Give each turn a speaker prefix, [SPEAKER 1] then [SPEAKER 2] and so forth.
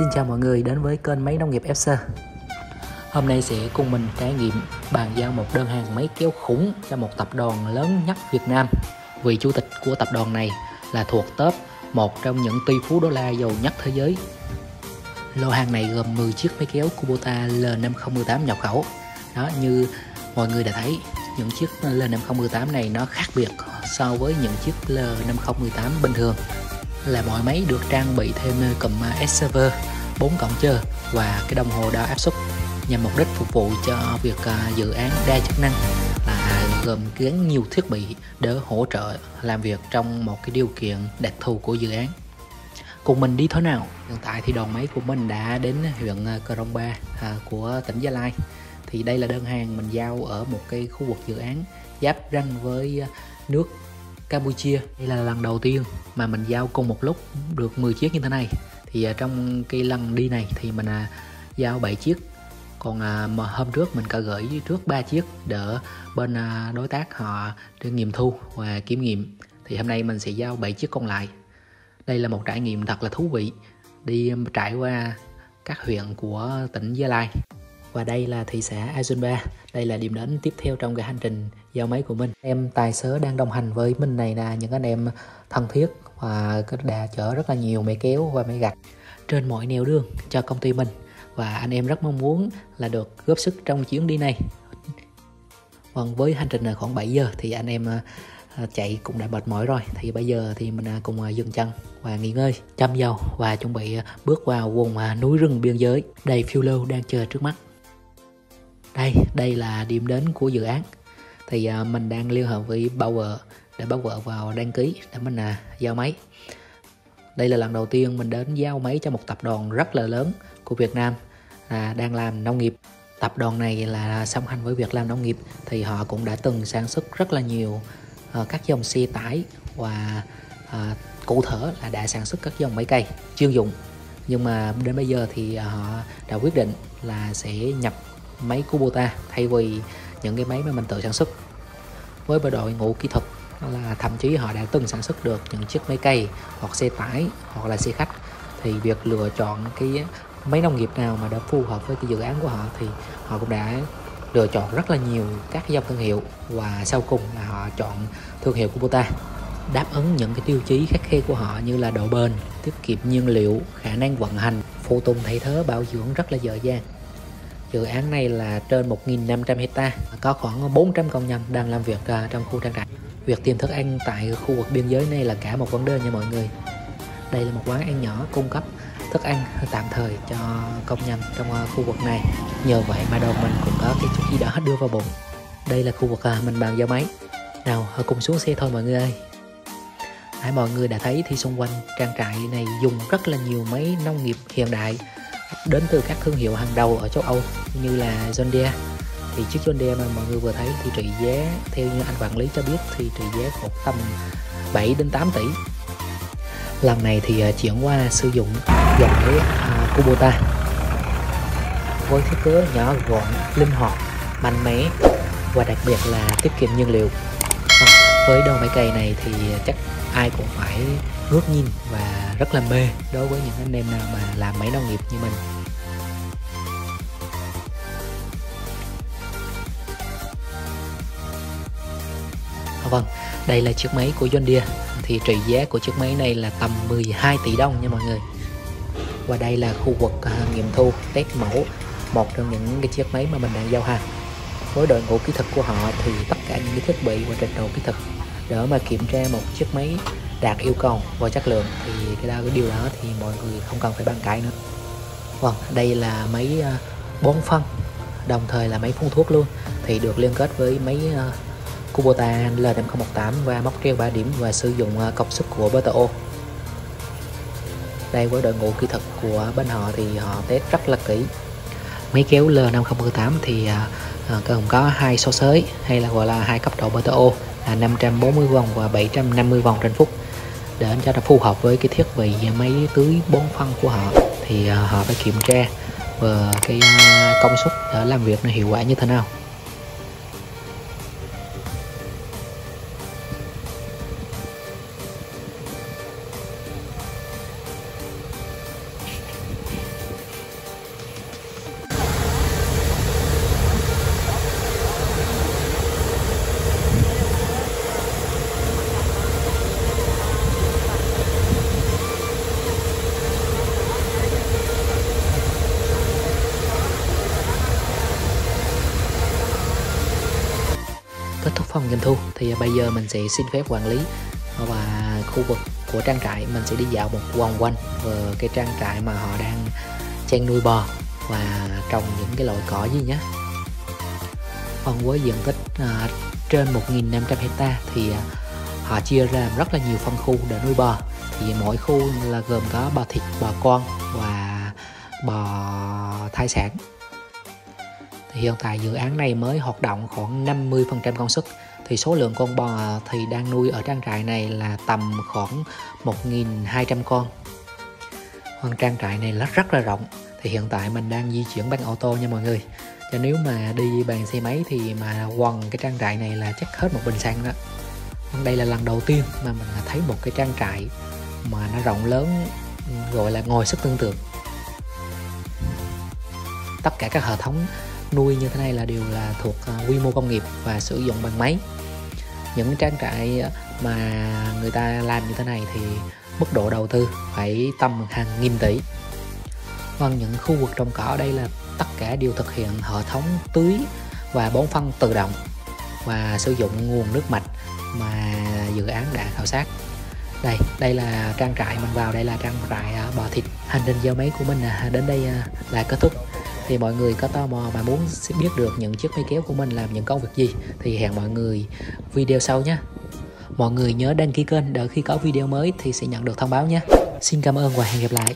[SPEAKER 1] xin chào mọi người, đến với kênh máy nông nghiệp FC Hôm nay sẽ cùng mình trải nghiệm bàn giao một đơn hàng máy kéo khủng cho một tập đoàn lớn nhất Việt Nam. Vị chủ tịch của tập đoàn này là thuộc top một trong những tỷ phú đô la giàu nhất thế giới. Lô hàng này gồm 10 chiếc máy kéo Kubota L5018 nhập khẩu. Đó, như mọi người đã thấy, những chiếc L5018 này nó khác biệt so với những chiếc L5018 bình thường là mọi máy được trang bị thêm ờ, cụm ờ, S-Server 4 cộng chờ và cái đồng hồ đo áp suất nhằm mục đích phục vụ cho việc ờ, dự án đa chức năng là à, gồm gắn nhiều thiết bị để hỗ trợ làm việc trong một cái điều kiện đặc thù của dự án. Cùng mình đi thế nào? Hiện tại thì đoàn máy của mình đã đến huyện à, Crong Ba à, của tỉnh Gia Lai. Thì đây là đơn hàng mình giao ở một cái khu vực dự án giáp ranh với nước Campuchia đây là lần đầu tiên mà mình giao cùng một lúc được 10 chiếc như thế này. Thì à, trong cái lần đi này thì mình à, giao 7 chiếc. Còn à, mà hôm trước mình có gửi trước 3 chiếc để bên à, đối tác họ để nghiệm thu và kiểm nghiệm. Thì hôm nay mình sẽ giao 7 chiếc còn lại. Đây là một trải nghiệm thật là thú vị. Đi trải qua các huyện của tỉnh Gia Lai và đây là thị xã Azunba đây là điểm đến tiếp theo trong cái hành trình giao máy của mình. Em tài xế đang đồng hành với mình này là những anh em thân thiết và đã chở rất là nhiều máy kéo và máy gặt trên mọi nẻo đường cho công ty mình. Và anh em rất mong muốn là được góp sức trong chuyến đi này. Còn với hành trình là khoảng 7 giờ thì anh em à, chạy cũng đã mệt mỏi rồi. Thì bây giờ thì mình à, cùng à, dừng chân và nghỉ ngơi, chăm dầu và chuẩn bị bước vào vùng núi rừng biên giới. Đầy phiêu lưu đang chờ trước mắt đây đây là điểm đến của dự án. Thì à, mình đang liên hệ với Power để Power vào đăng ký để mình à, giao máy. Đây là lần đầu tiên mình đến giao máy cho một tập đoàn rất là lớn của Việt Nam là đang làm nông nghiệp. Tập đoàn này là song hành với việc làm nông nghiệp thì họ cũng đã từng sản xuất rất là nhiều uh, các dòng xe tải và uh, cụ thể là đã sản xuất các dòng máy cây chuyên dụng. Nhưng mà đến bây giờ thì à, họ đã quyết định là sẽ nhập máy Kubota thay vì những cái máy mà mình tự sản xuất. Với bộ đội ngũ kỹ thuật là thậm chí họ đã từng sản xuất được những chiếc máy cày hoặc xe tải hoặc là xe khách. Thì việc lựa chọn cái máy nông nghiệp nào mà đã phù hợp với cái dự án của họ thì họ cũng đã lựa chọn rất là nhiều các dòng thương hiệu và sau cùng là họ chọn thương hiệu Kubota đáp ứng những cái tiêu chí khắc khe của họ như là độ bền, tiết kiệm nhiên liệu, khả năng vận hành, phụ tùng thay thế bảo dưỡng rất là dở dàng Dự án này là trên 1.500 hecta, có khoảng 400 công nhân đang làm việc ờ, trong khu trang trại. Việc tìm thức ăn tại khu vực biên giới này là cả một vấn đề nha mọi người. Đây là một quán ăn nhỏ cung cấp thức ăn tạm thời cho công nhân trong ờ, khu vực này. Nhờ vậy mà đầu mình cũng có cái chút gì đó đưa vào bụng. Đây là khu vực ờ, mình bàn giao máy. Nào, cùng xuống xe thôi mọi người ơi. Hãy mọi người đã thấy thì xung quanh trang trại này dùng rất là nhiều máy nông nghiệp hiện đại đến từ các thương hiệu hàng đầu ở châu Âu như là John Deere. Thì chiếc John Deere mà mọi người vừa thấy thì trị giá theo như anh quản lý cho biết thì trị giá khoảng tầm 7 đến 8 tỷ. Lần này thì à, chuyển qua sử dụng dòng máy uh, à, Kubota. Với thiết kế nhỏ gọn linh hoạt mạnh mẽ và đặc biệt là tiết kiệm nhiên liệu với đầu máy cày này thì chắc ai cũng phải ngước nhìn và rất là mê đối với những anh em nào mà làm máy nông nghiệp như mình. À, vâng đây là chiếc máy của John Deere thì trị giá của chiếc máy này là tầm 12 tỷ đồng nha mọi người. Và đây là khu vực uh, nghiệm thu test mẫu một trong những cái chiếc máy mà mình đang giao hàng. Với đội ngũ kỹ thuật của họ thì tất cả những cái thiết bị và trình độ kỹ thuật để mà kiểm tra một chiếc máy đạt yêu cầu và chất lượng thì cái đó, cái điều đó thì mọi người không cần phải bàn cãi nữa. Vâng đây là máy à, bón phân, đồng thời là máy phun thuốc luôn. Thì được liên kết với máy à, Kubota L5018 và móc treo 3 điểm và sử dụng à, công suất của BTO đây với đội ngũ kỹ thuật của bên họ thì họ test rất là kỹ. Máy kéo L5018 thì cần có hai số sới hay là gọi là hai cấp độ BTO là 540 vòng và 750 vòng trên phút. Để cho nó phù hợp với cái thiết bị máy tưới bón phân của họ, thì à, họ phải kiểm tra, và cái à, công suất để làm việc nó hiệu quả như thế nào. Phòng thúc phần doanh thu thì à, bây giờ mình sẽ xin phép quản lý và khu vực của trang trại. Mình sẽ đi dạo một vòng quanh về cái trang trại mà họ đang chăn nuôi bò và trồng những cái loại cỏ gì nhé. Phần với diện tích à, trên 1.500 hecta thì à, họ chia ra rất là nhiều phân khu để nuôi bò. Thì mỗi khu là gồm có bò thịt bò con và bò thai sản thì hiện tại dự án này mới hoạt động khoảng 50% công suất. Thì số lượng con bò à, thì đang nuôi ở trang trại này là tầm khoảng 1.200 con. Hoàng trang trại này rất rất là rộng. Thì hiện tại mình đang di chuyển bằng ô tô nha mọi người. Cho nếu mà đi bằng xe máy thì mà quần cái trang trại này là chắc hết một bình xăng đó. Đây là lần đầu tiên mà mình thấy một cái trang trại mà nó rộng lớn, gọi là ngồi sức tương tượng. Tất cả các hệ thống nuôi như thế này là đều là thuộc à, quy mô công nghiệp và sử dụng bằng máy. Những trang trại mà người ta làm như thế này thì mức độ đầu tư phải tầm hàng nghìn tỷ. Còn những khu vực trồng cỏ ở đây là tất cả đều thực hiện hệ thống tưới và bón phân tự động và sử dụng nguồn nước mạch mà dự án đã khảo sát. Đây đây là trang trại mình vào đây là trang trại à, bò thịt. Hành trình giao máy của mình à, đến đây à, là kết thúc thì mọi người có tò mò mà muốn biết được những chiếc máy kéo của mình làm những công việc gì, thì hẹn mọi người video sau nhé. Mọi người nhớ đăng ký kênh để khi có video mới thì sẽ nhận được thông báo nhé. Xin cảm ơn và hẹn gặp lại.